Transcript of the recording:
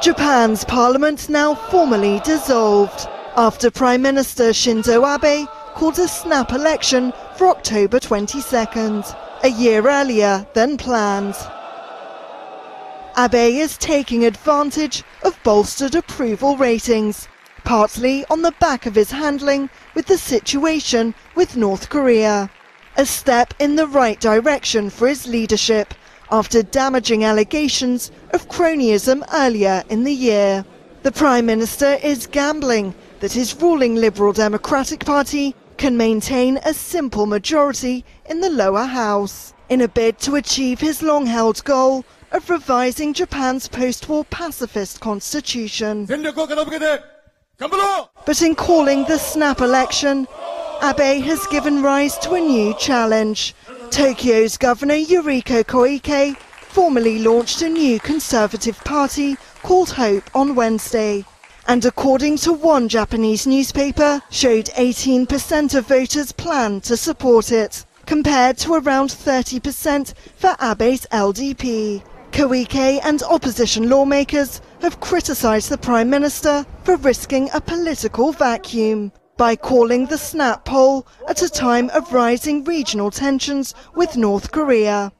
Japan's parliament now formally dissolved after Prime Minister Shinzo Abe called a snap election for October 22nd, a year earlier than planned. Abe is taking advantage of bolstered approval ratings, partly on the back of his handling with the situation with North Korea. A step in the right direction for his leadership after damaging allegations of cronyism earlier in the year. The Prime Minister is gambling that his ruling Liberal Democratic Party can maintain a simple majority in the lower house in a bid to achieve his long-held goal of revising Japan's post-war pacifist constitution. But in calling the snap election, Abe has given rise to a new challenge. Tokyo's Governor Yuriko Koike formally launched a new Conservative Party called Hope on Wednesday. And according to one Japanese newspaper, showed 18% of voters plan to support it, compared to around 30% for Abe's LDP. Koike and opposition lawmakers have criticised the Prime Minister for risking a political vacuum by calling the snap poll at a time of rising regional tensions with North Korea.